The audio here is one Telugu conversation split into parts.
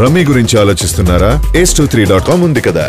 రమ్మీ గురించి ఆలోచిస్తున్నారా? Ace two three dot com ఉంది కదా.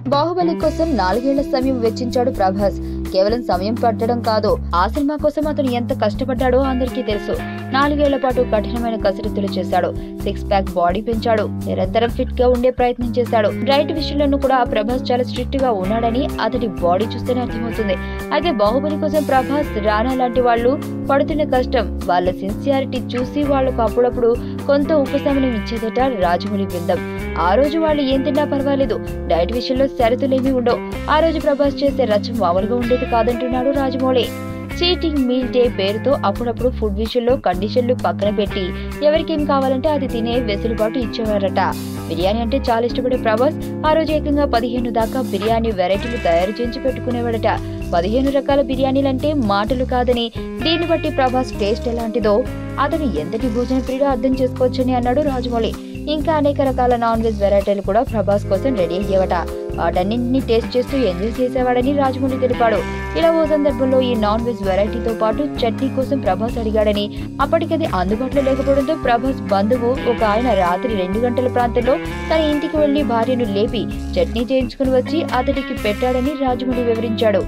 బాహుబలి కోసం నాలుగేళ్ళ సమయం వెచ్చించాడు ప్రభాస్. కేవలం సమయం పట్టడం కాదు. ఆ సినిమా కోసం అతను ఎంత కష్టపడ్డాడో అందరికీ తెలుసు. నాలుగేళ్ళ పాటు కఠినమైన కసరత్తులు చేశాడు. సిక్స్ ప్యాక్ బాడీ పెంచాడు. నిరంతరం ఫిట్గా ఉండే ప్రయత్నం చేశాడు. డైట్ విషయంలోనూ కూడా ప్రభాస్ చాలా స్ట్రిక్ట్గా ఉన్నాడని అతడి బాడీ చూస్తేనే అర్థమవుతుంది. అయితే బాహుబలి కోసం ప్రభాస్ రానా లాంటి వాళ్ళు పడుతున్న కష్టం. వాళ్ళ సిన్సియారిటీ చూసి వాళ్ళకు అప్పుడప్పుడు కొంత ఉపశమనం ఇచ్చేదట రాజమౌళి బృందం. ఆ రోజు వాళ్ళు ఏం తిన్నా పర్వాలేదు. డైట్ విషయంలో షరతులేమీ ఉండవు. ఆ రోజు ప్రభాస్ చేసే రచం మామూలుగా ఉండేది కాదంటున్నాడు రాజమౌళి. చీటింగ్ మీల్ డే పేరుతో అప్పుడప్పుడు ఫుడ్ విషయంలో కండిషన్లు పక్కన పెట్టి ఎవరికేం కావాలంటే అది తినే వెసులుబాటు ఇచ్చేవారట. బిర్యానీ అంటే చాలా ఇష్టపడే ప్రభాస్ ఆ రోజు ఏకంగా పదిహేను దాకా బిర్యానీ వెరైటీలు తయారు చేయించి పెట్టుకునేవాడట. పదిహేను రకాల బిర్యానీలంటే మాటలు కాదని దీన్ని బట్టి ప్రభాస్ టేస్ట్ ఎలాంటిదో అతను ఎంతటి భోజన ప్రియుడో అర్థం చేసుకోవచ్చని అన్నాడు రాజమౌళి. ఇంకా అనేక రకాల నాన్ వెజ్ వెరైటీలు కూడా ప్రభాస్ కోసం రెడీ అయ్యేవట. వాటన్నింటినీ టేస్ట్ చేస్తూ ఎంజాయ్ చేసేవాడని రాజమౌళి తెలిపాడు. ఇలా ఓ సందర్భంలో ఈ నాన్ వెజ్ వెరైటీతో పాటు చట్నీ కోసం ప్రభాస్ అడిగాడని అప్పటికది అందుబాటులో లేకపోవడంతో ప్రభాస్ బంధువు ఒక ఆయన రాత్రి రెండు గంటల ప్రాంతంలో తన ఇంటికి వెళ్ళి భార్యను లేపి చట్నీ చేయించుకుని వచ్చి అతడికి పెట్టాడని రాజమౌళి వివరించాడు.